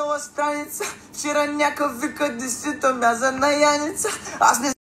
нова страница. Вчера някакъв вика десета мяза на Яница Аз не